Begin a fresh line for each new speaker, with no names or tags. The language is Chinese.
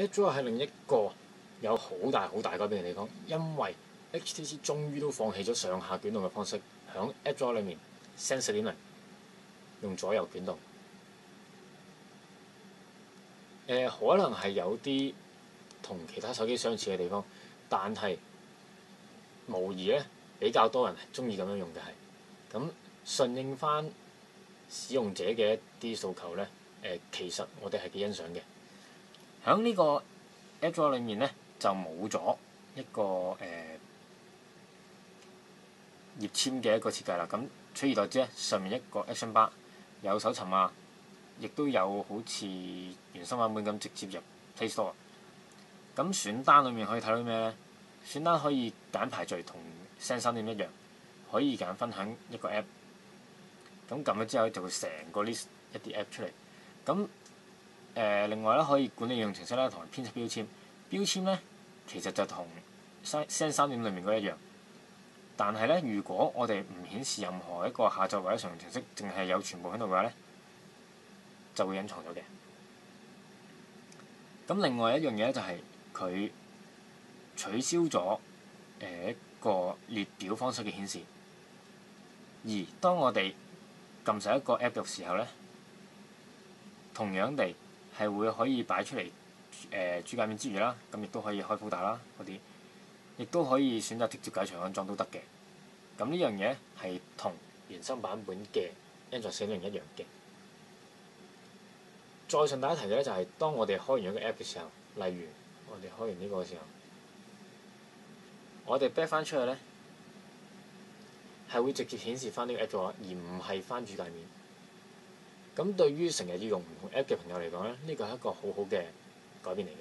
AppDrawer 係另一個有好大好大改變嘅地方，因為 HTC 終於都放棄咗上下捲動嘅方式，響 AppDrawer 裏面 Sense 四點零用左右捲動。可能係有啲同其他手機相似嘅地方，但係無疑咧比較多人中意咁樣用嘅係，咁順應翻使用者嘅一啲訴求咧，誒、呃、其實我哋係幾欣賞嘅。響呢個 AppDrawer 裏面咧就冇咗一個誒、呃、頁籤嘅一個設計啦，咁取而代之咧上面一個 Action Bar 有搜尋啊。亦都有好似原生版本咁直接入 Play Store。咁選單裏面可以睇到咩咧？選單可以揀排序，同 Send 三點一樣，可以揀分享一個 App。咁撳咗之後就會成個 list 一啲 App 出嚟。咁誒、另外咧可以管理應用程式啦，同埋編輯標籤。標籤咧其實就同 Send 三點裏面嗰一樣。但係咧，如果我哋唔顯示任何一個下載或者常用程式，淨係有全部喺度嘅話咧，就會隱藏咗嘅。咁另外一樣嘢咧，就係佢取消咗誒一個列表方式嘅顯示。而當我哋撳實一個 app 嘅時候咧，同樣地係會可以擺出嚟誒、主界面之餘啦，咁亦都可以開 folder 啦嗰啲，亦都可以選擇直接解除安裝都得嘅。咁呢樣嘢係同原生版本嘅 Android 四零一樣嘅。再順帶一提嘅咧，就係當我哋開完一個 app 嘅時候，例如我哋開完呢個嘅時候，我哋 back 翻出去咧，係會直接顯示翻呢個 app 咗，而唔係翻主界面。咁對於成日要用唔同 app 嘅朋友嚟講咧，呢個係一個好好嘅改變嚟嘅。